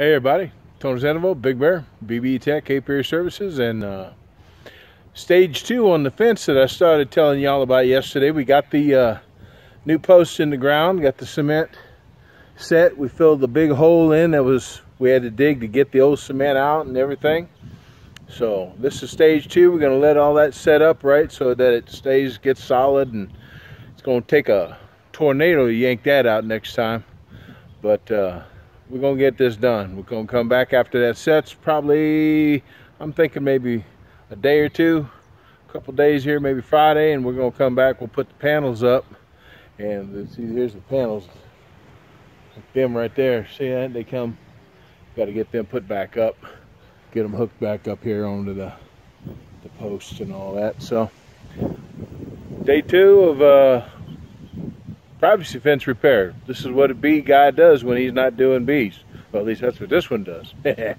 Hey everybody, Tony Sandoval, Big Bear, BB Tech, Apiary Services, and uh, stage two on the fence that I started telling y'all about yesterday. We got the uh, new posts in the ground, got the cement set. We filled the big hole in that was we had to dig to get the old cement out and everything. So this is stage two. We're going to let all that set up right so that it stays, gets solid, and it's going to take a tornado to yank that out next time. But uh, we're gonna get this done. We're gonna come back after that sets probably, I'm thinking maybe a day or two, a couple days here, maybe Friday, and we're gonna come back, we'll put the panels up. And see, here's the panels, them right there. See that? They come, gotta get them put back up, get them hooked back up here onto the, the posts and all that. So, day two of uh, privacy fence repair. This is what a bee guy does when he's not doing bees. Well, at least that's what this one does.